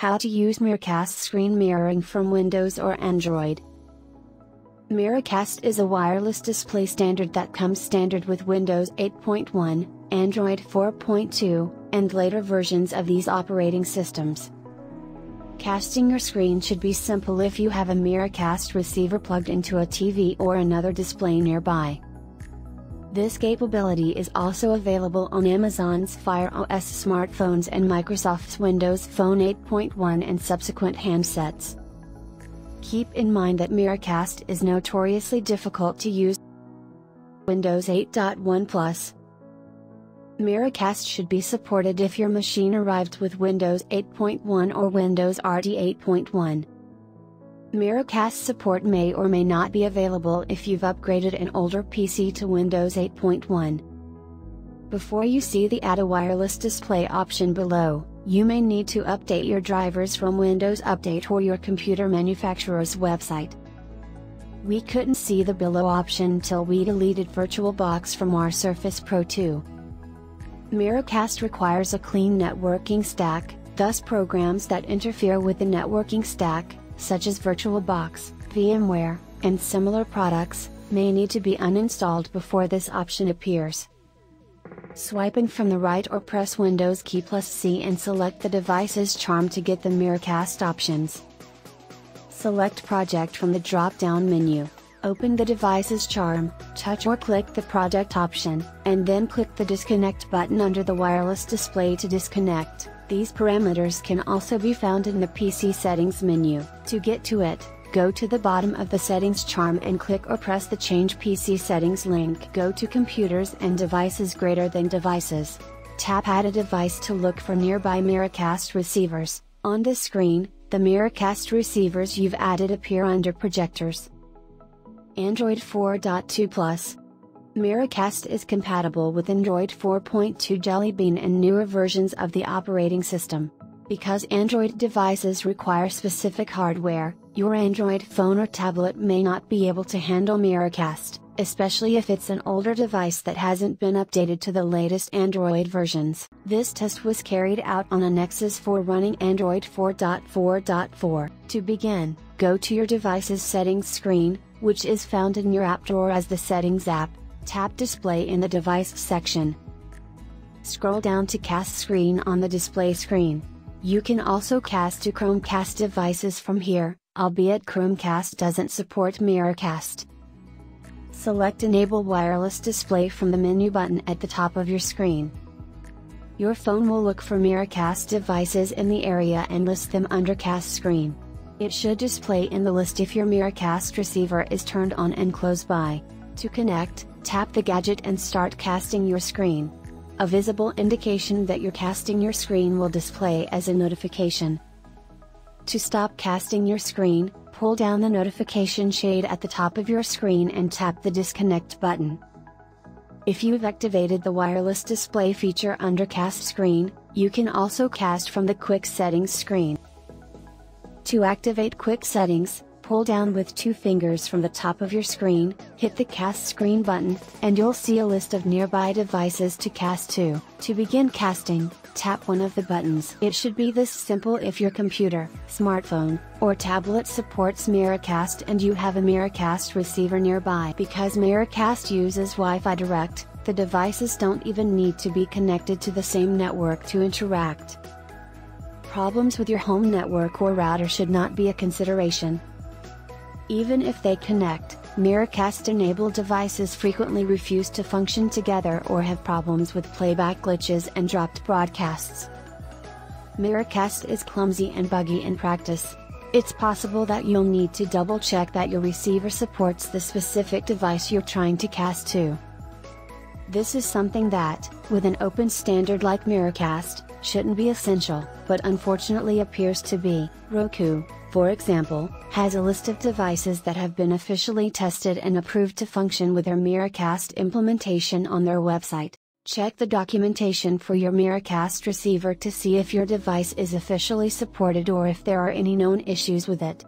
How to use Miracast screen mirroring from Windows or Android. Miracast is a wireless display standard that comes standard with Windows 8.1, Android 4.2, and later versions of these operating systems. Casting your screen should be simple if you have a Miracast receiver plugged into a TV or another display nearby. This capability is also available on Amazon's Fire OS smartphones and Microsoft's Windows Phone 8.1 and subsequent handsets. Keep in mind that Miracast is notoriously difficult to use. Windows 8.1 Plus Miracast should be supported if your machine arrived with Windows 8.1 or Windows RT 8.1. Miracast support may or may not be available if you've upgraded an older PC to Windows 8.1. Before you see the Add a Wireless Display option below, you may need to update your drivers from Windows Update or your computer manufacturer's website. We couldn't see the below option till we deleted VirtualBox from our Surface Pro 2. Miracast requires a clean networking stack, thus programs that interfere with the networking stack, such as VirtualBox, VMware, and similar products, may need to be uninstalled before this option appears. Swiping from the right or press Windows key plus C and select the device's charm to get the Miracast options. Select Project from the drop-down menu, open the device's charm, touch or click the project option, and then click the disconnect button under the wireless display to disconnect. These parameters can also be found in the PC settings menu. To get to it, go to the bottom of the settings charm and click or press the change PC settings link. Go to computers and devices greater than devices. Tap add a device to look for nearby Miracast receivers. On the screen, the Miracast receivers you've added appear under projectors. Android 4.2 Plus, Miracast is compatible with Android 4.2 Jelly Bean and newer versions of the operating system. Because Android devices require specific hardware, your Android phone or tablet may not be able to handle Miracast, especially if it's an older device that hasn't been updated to the latest Android versions. This test was carried out on a Nexus 4 running Android 4.4.4. To begin, go to your device's settings screen, which is found in your app drawer as the Settings app, Tap Display in the Device section. Scroll down to Cast Screen on the display screen. You can also cast to Chromecast devices from here, albeit Chromecast doesn't support Miracast. Select Enable Wireless Display from the menu button at the top of your screen. Your phone will look for Miracast devices in the area and list them under Cast Screen. It should display in the list if your Miracast receiver is turned on and close by. To connect, tap the gadget and start casting your screen. A visible indication that you're casting your screen will display as a notification. To stop casting your screen, pull down the notification shade at the top of your screen and tap the disconnect button. If you've activated the wireless display feature under cast screen, you can also cast from the quick settings screen. To activate quick settings, pull down with two fingers from the top of your screen, hit the cast screen button, and you'll see a list of nearby devices to cast to. To begin casting, tap one of the buttons. It should be this simple if your computer, smartphone, or tablet supports Miracast and you have a Miracast receiver nearby. Because Miracast uses Wi-Fi Direct, the devices don't even need to be connected to the same network to interact. Problems with your home network or router should not be a consideration, even if they connect, Miracast-enabled devices frequently refuse to function together or have problems with playback glitches and dropped broadcasts. Miracast is clumsy and buggy in practice. It's possible that you'll need to double check that your receiver supports the specific device you're trying to cast to. This is something that, with an open standard like Miracast, shouldn't be essential, but unfortunately appears to be. Roku, for example, has a list of devices that have been officially tested and approved to function with their Miracast implementation on their website. Check the documentation for your Miracast receiver to see if your device is officially supported or if there are any known issues with it.